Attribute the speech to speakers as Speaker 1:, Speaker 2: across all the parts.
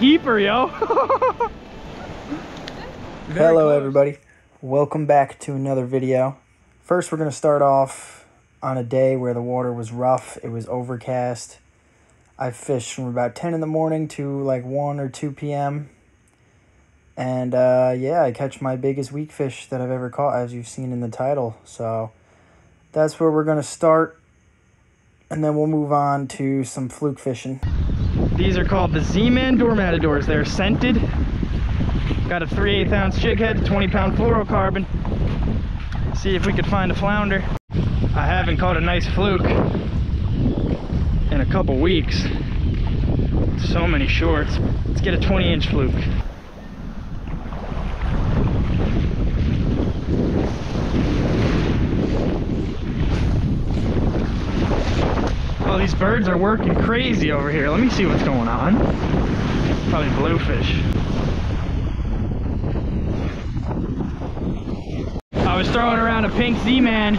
Speaker 1: keeper, yo.
Speaker 2: Hello everybody. Welcome back to another video. First we're going to start off on a day where the water was rough. It was overcast. I fished from about 10 in the morning to like 1 or 2 p.m. And uh, yeah, I catch my biggest weak fish that I've ever caught as you've seen in the title. So that's where we're going to start. And then we'll move on to some fluke fishing.
Speaker 1: These are called the Z-Man Doormatadorz. They're scented. Got a 3 8 ounce jig head, 20 pound fluorocarbon. See if we could find a flounder. I haven't caught a nice fluke in a couple weeks. So many shorts. Let's get a 20 inch fluke. These birds are working crazy over here. Let me see what's going on. Probably bluefish. I was throwing around a pink Z-Man,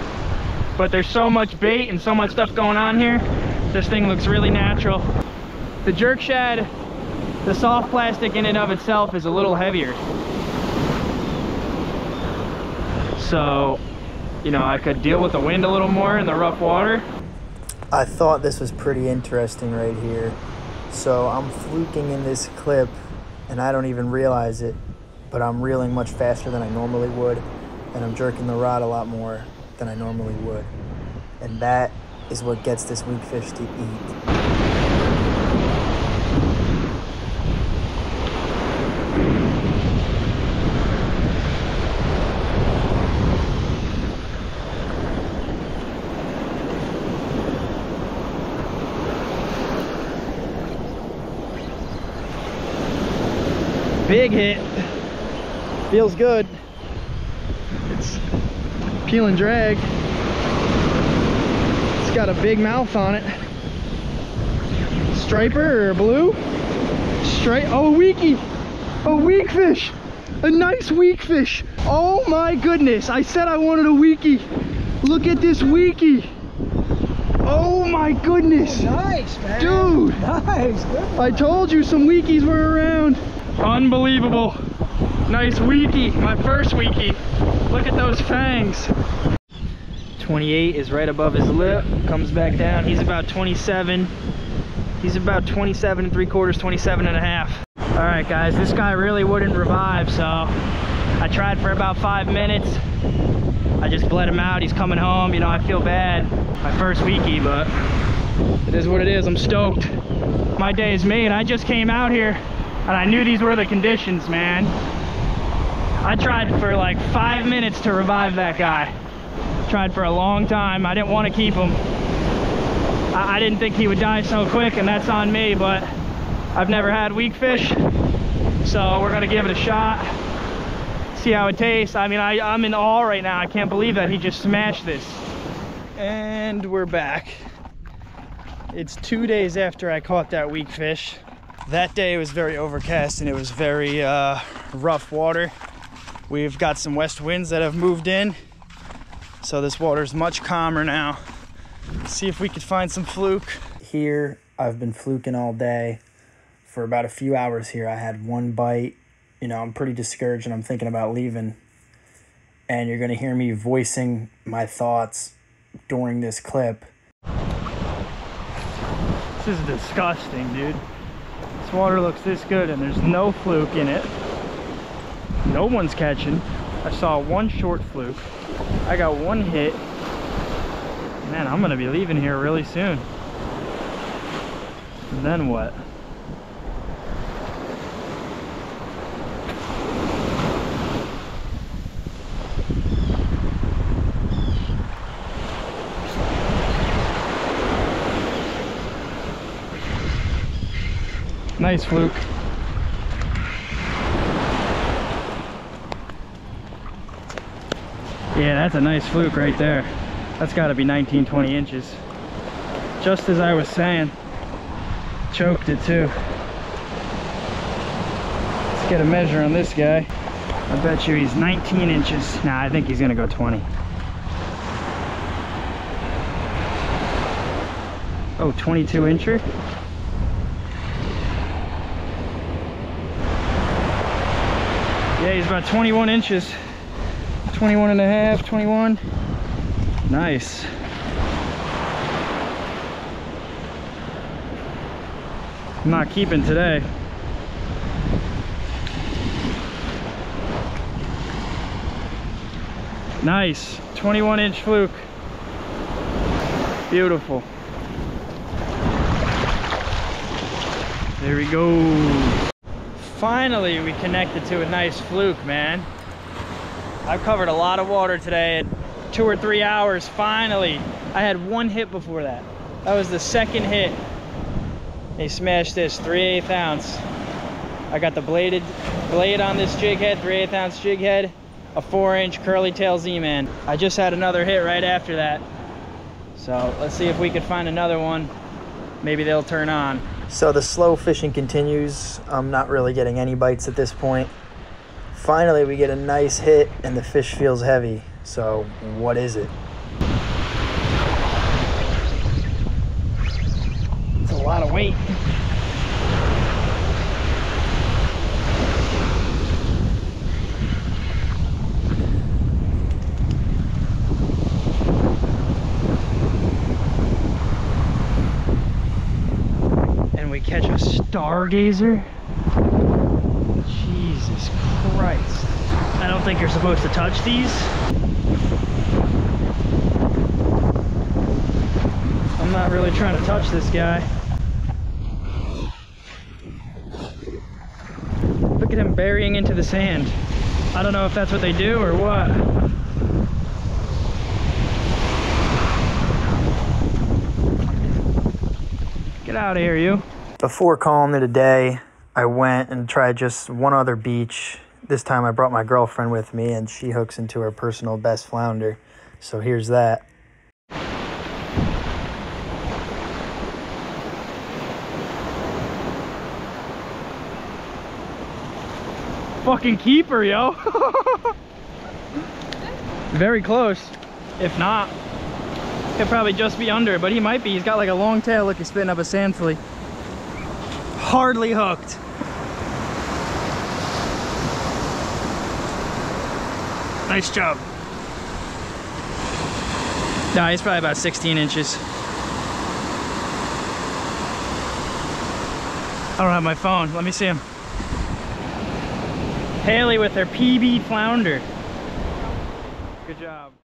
Speaker 1: but there's so much bait and so much stuff going on here. This thing looks really natural. The jerk shad, the soft plastic in and of itself is a little heavier. So, you know, I could deal with the wind a little more in the rough water.
Speaker 2: I thought this was pretty interesting right here. So I'm fluking in this clip and I don't even realize it, but I'm reeling much faster than I normally would and I'm jerking the rod a lot more than I normally would. And that is what gets this weak fish to eat.
Speaker 1: Big hit. Feels good. It's peel and drag. It's got a big mouth on it. Striper or blue? Stripe. Oh, a weakie. A weak fish. A nice weak fish. Oh my goodness. I said I wanted a weakie. Look at this weakie. Oh my goodness.
Speaker 3: Nice, man.
Speaker 1: Dude.
Speaker 3: Nice.
Speaker 1: I told you some weakies were around. Unbelievable. Nice weakie, my first weakie. Look at those fangs. 28 is right above his lip, comes back down. He's about 27. He's about 27 and three quarters, 27 and a half. All right, guys, this guy really wouldn't revive, so I tried for about five minutes. I just bled him out. He's coming home. You know, I feel bad. My first weakie, but it is what it is. I'm stoked. My day is made. I just came out here and I knew these were the conditions, man. I tried for like five minutes to revive that guy. Tried for a long time. I didn't want to keep him. I, I didn't think he would die so quick, and that's on me, but I've never had weak fish, so we're gonna give it a shot. See how it tastes. I mean, I, I'm in awe right now. I can't believe that he just smashed this. And we're back. It's two days after I caught that weak fish. That day was very overcast and it was very uh, rough water. We've got some west winds that have moved in, so this water is much calmer now. See if we could find some fluke.
Speaker 2: Here, I've been fluking all day. For about a few hours here, I had one bite. You know, I'm pretty discouraged and I'm thinking about leaving. And you're going to hear me voicing my thoughts during this clip.
Speaker 1: This is disgusting, dude. Water looks this good and there's no fluke in it. No one's catching. I saw one short fluke. I got one hit. Man, I'm gonna be leaving here really soon. And then what? Nice fluke. Yeah, that's a nice fluke right there. That's got to be 19, 20 inches. Just as I was saying. Choked it too. Let's get a measure on this guy. I bet you he's 19 inches. Nah, I think he's gonna go 20. Oh, 22 incher? Yeah, he's about 21 inches. 21 and a half, 21. Nice. I'm not keeping today. Nice, 21 inch fluke. Beautiful. There we go. Finally, we connected to a nice fluke, man. I've covered a lot of water today at two or three hours. Finally, I had one hit before that. That was the second hit. They smashed this 3 8 ounce. I got the bladed blade on this jig head, 3 8 ounce jig head, a 4 inch curly tail Z-Man. I just had another hit right after that. So let's see if we could find another one. Maybe they'll turn on.
Speaker 2: So the slow fishing continues. I'm not really getting any bites at this point. Finally, we get a nice hit and the fish feels heavy. So what is it?
Speaker 1: It's a lot of weight. Catch a stargazer? Jesus Christ. I don't think you're supposed to touch these. I'm not really trying to touch this guy. Look at him burying into the sand. I don't know if that's what they do or what. Get out of here, you.
Speaker 2: Before calling it a day, I went and tried just one other beach. This time I brought my girlfriend with me and she hooks into her personal best flounder. So here's that.
Speaker 1: Fucking keeper, yo. Very close. If not, he'll probably just be under, but he might be. He's got like a long tail. Look, he's spitting up a sand flea. Hardly hooked. Nice job. Nah, he's probably about 16 inches. I don't have my phone. Let me see him. Haley with her PB flounder. Good job.